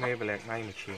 ngay have ngay một chín